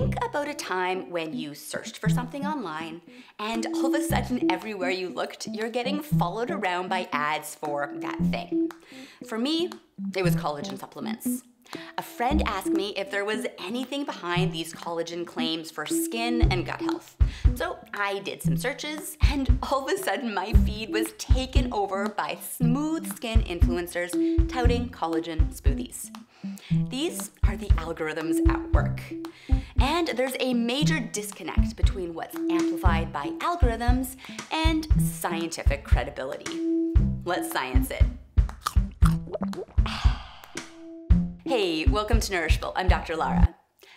Think about a time when you searched for something online and all of a sudden, everywhere you looked, you're getting followed around by ads for that thing. For me, it was collagen supplements. A friend asked me if there was anything behind these collagen claims for skin and gut health. So I did some searches, and all of a sudden my feed was taken over by smooth skin influencers touting collagen smoothies. These are the algorithms at work. And there's a major disconnect between what's amplified by algorithms and scientific credibility. Let's science it. Hey, welcome to Nourishable. I'm Dr. Lara.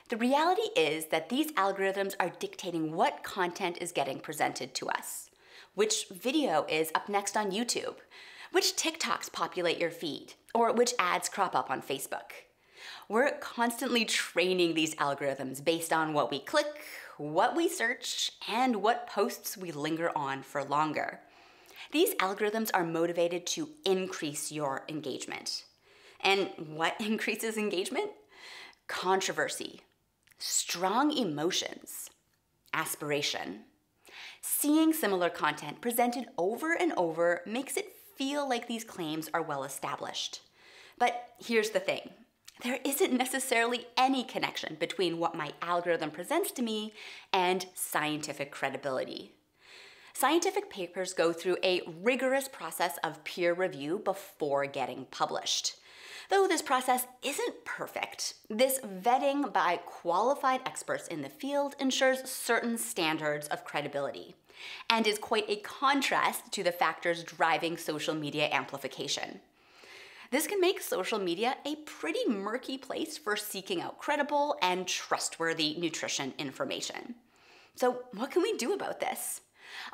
The reality is that these algorithms are dictating what content is getting presented to us, which video is up next on YouTube, which TikToks populate your feed, or which ads crop up on Facebook. We're constantly training these algorithms based on what we click, what we search, and what posts we linger on for longer. These algorithms are motivated to increase your engagement. And what increases engagement? Controversy, strong emotions, aspiration. Seeing similar content presented over and over makes it feel like these claims are well established. But here's the thing there isn't necessarily any connection between what my algorithm presents to me and scientific credibility. Scientific papers go through a rigorous process of peer review before getting published. Though this process isn't perfect, this vetting by qualified experts in the field ensures certain standards of credibility and is quite a contrast to the factors driving social media amplification. This can make social media a pretty murky place for seeking out credible and trustworthy nutrition information. So, what can we do about this?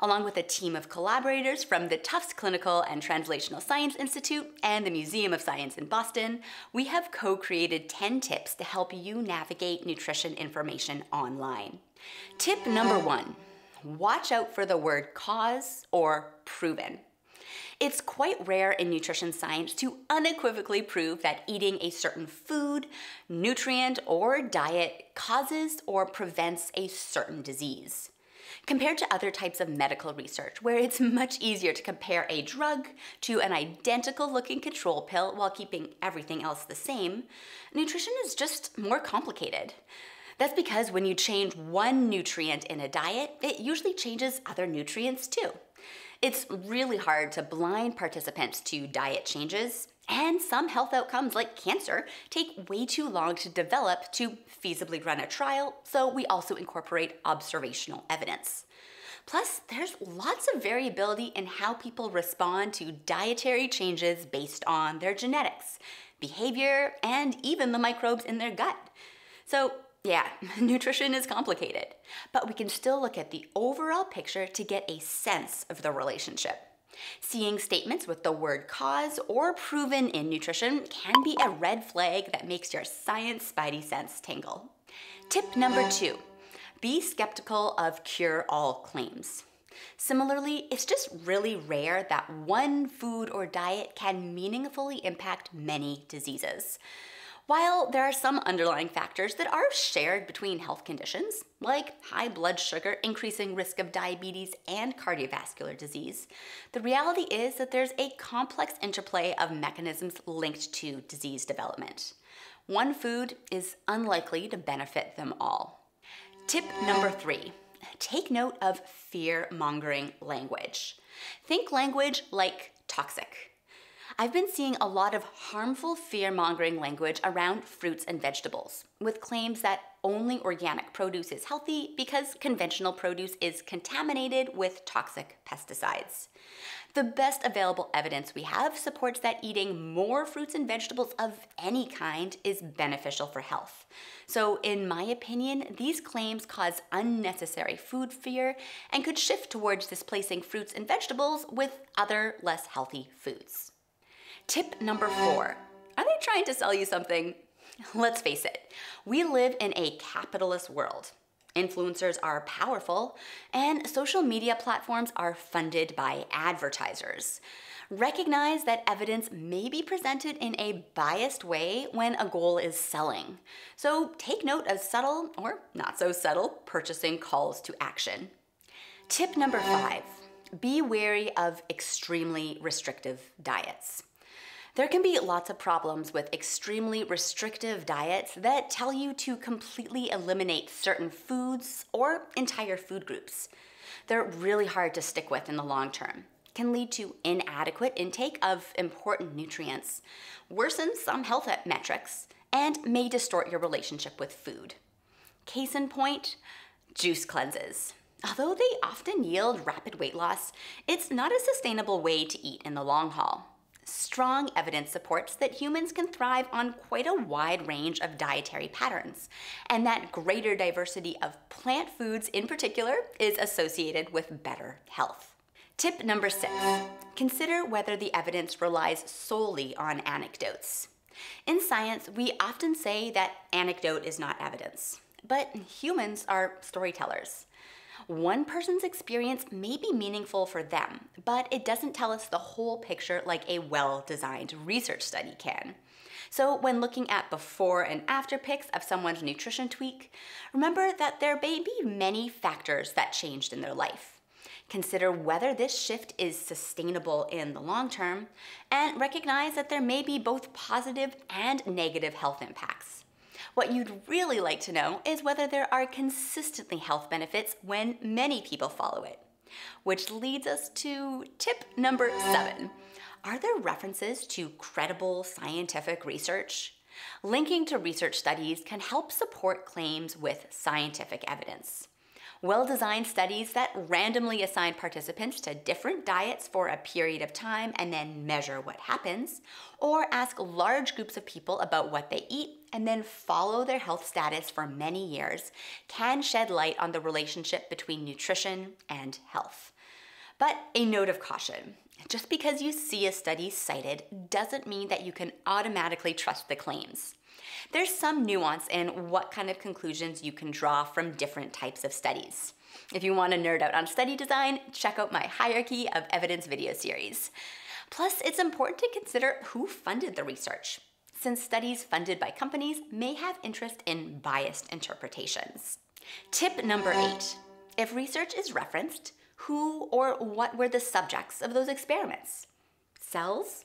Along with a team of collaborators from the Tufts Clinical and Translational Science Institute and the Museum of Science in Boston, we have co created 10 tips to help you navigate nutrition information online. Tip number one watch out for the word cause or proven. It's quite rare in nutrition science to unequivocally prove that eating a certain food, nutrient, or diet causes or prevents a certain disease. Compared to other types of medical research, where it's much easier to compare a drug to an identical looking control pill while keeping everything else the same, nutrition is just more complicated. That's because when you change one nutrient in a diet, it usually changes other nutrients too. It's really hard to blind participants to diet changes, and some health outcomes, like cancer, take way too long to develop to feasibly run a trial, so we also incorporate observational evidence. Plus, there's lots of variability in how people respond to dietary changes based on their genetics, behavior, and even the microbes in their gut. So, yeah, nutrition is complicated, but we can still look at the overall picture to get a sense of the relationship. Seeing statements with the word cause or proven in nutrition can be a red flag that makes your science spidey sense tingle. Tip number two be skeptical of cure all claims. Similarly, it's just really rare that one food or diet can meaningfully impact many diseases. While there are some underlying factors that are shared between health conditions, like high blood sugar increasing risk of diabetes and cardiovascular disease, the reality is that there's a complex interplay of mechanisms linked to disease development. One food is unlikely to benefit them all. Tip number three take note of fear mongering language. Think language like toxic I've been seeing a lot of harmful fear mongering language around fruits and vegetables, with claims that only organic produce is healthy because conventional produce is contaminated with toxic pesticides. The best available evidence we have supports that eating more fruits and vegetables of any kind is beneficial for health. So, in my opinion, these claims cause unnecessary food fear and could shift towards displacing fruits and vegetables with other less healthy foods. Tip number four Are they trying to sell you something? Let's face it, we live in a capitalist world. Influencers are powerful, and social media platforms are funded by advertisers. Recognize that evidence may be presented in a biased way when a goal is selling. So take note of subtle or not so subtle purchasing calls to action. Tip number five be wary of extremely restrictive diets. There can be lots of problems with extremely restrictive diets that tell you to completely eliminate certain foods or entire food groups. They're really hard to stick with in the long term can lead to inadequate intake of important nutrients, worsen some health metrics, and may distort your relationship with food. Case in point, juice cleanses. Although they often yield rapid weight loss, it's not a sustainable way to eat in the long haul. Strong evidence supports that humans can thrive on quite a wide range of dietary patterns, and that greater diversity of plant foods in particular is associated with better health. Tip number six consider whether the evidence relies solely on anecdotes. In science, we often say that anecdote is not evidence, but humans are storytellers. One person's experience may be meaningful for them, but it doesn't tell us the whole picture like a well designed research study can. So, when looking at before and after pics of someone's nutrition tweak, remember that there may be many factors that changed in their life. Consider whether this shift is sustainable in the long term, and recognize that there may be both positive and negative health impacts. What you'd really like to know is whether there are consistently health benefits when many people follow it. Which leads us to tip number seven. Are there references to credible scientific research? Linking to research studies can help support claims with scientific evidence well designed studies that randomly assign participants to different diets for a period of time and then measure what happens, or ask large groups of people about what they eat and then follow their health status for many years, can shed light on the relationship between nutrition and health. But a note of caution just because you see a study cited doesn't mean that you can automatically trust the claims. There's some nuance in what kind of conclusions you can draw from different types of studies. If you want to nerd out on study design, check out my Hierarchy of Evidence video series. Plus, it's important to consider who funded the research, since studies funded by companies may have interest in biased interpretations. Tip number eight if research is referenced, who or what were the subjects of those experiments? Cells?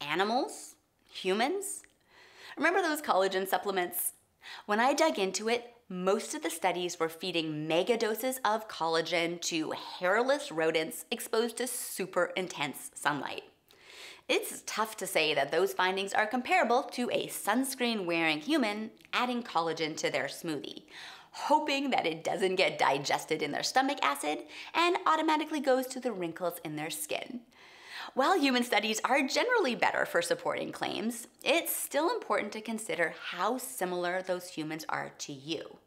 Animals? Humans? Remember those collagen supplements? When I dug into it, most of the studies were feeding mega doses of collagen to hairless rodents exposed to super intense sunlight. It's tough to say that those findings are comparable to a sunscreen wearing human adding collagen to their smoothie, hoping that it doesn't get digested in their stomach acid and automatically goes to the wrinkles in their skin. While human studies are generally better for supporting claims, it's still important to consider how similar those humans are to you.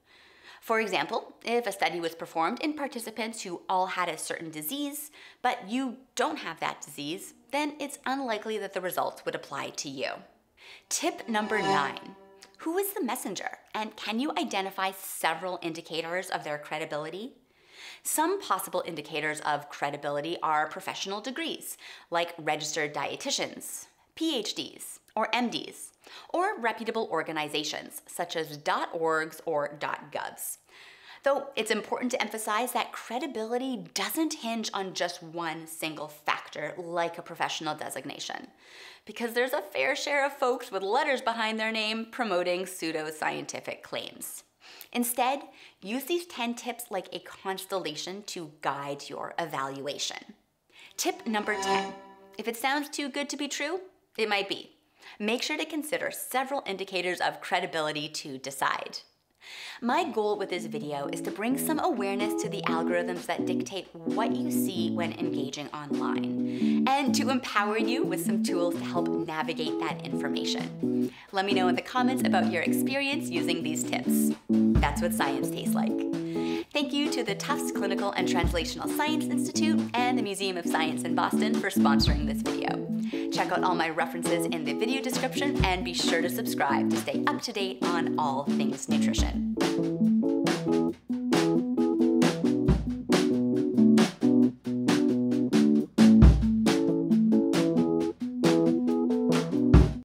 For example, if a study was performed in participants who all had a certain disease, but you don't have that disease, then it's unlikely that the results would apply to you. Tip number nine Who is the messenger, and can you identify several indicators of their credibility? Some possible indicators of credibility are professional degrees, like registered dietitians, PhDs, or MDs, or reputable organizations such as .orgs or .govs. Though it's important to emphasize that credibility doesn't hinge on just one single factor like a professional designation, because there's a fair share of folks with letters behind their name promoting pseudoscientific claims. Instead, use these 10 tips like a constellation to guide your evaluation. Tip number 10 if it sounds too good to be true, it might be. Make sure to consider several indicators of credibility to decide. My goal with this video is to bring some awareness to the algorithms that dictate what you see when engaging online, and to empower you with some tools to help navigate that information. Let me know in the comments about your experience using these tips. That's what science tastes like. Thank you to the Tufts Clinical and Translational Science Institute and the Museum of Science in Boston for sponsoring this video. Check out all my references in the video description and be sure to subscribe to stay up to date on all things nutrition.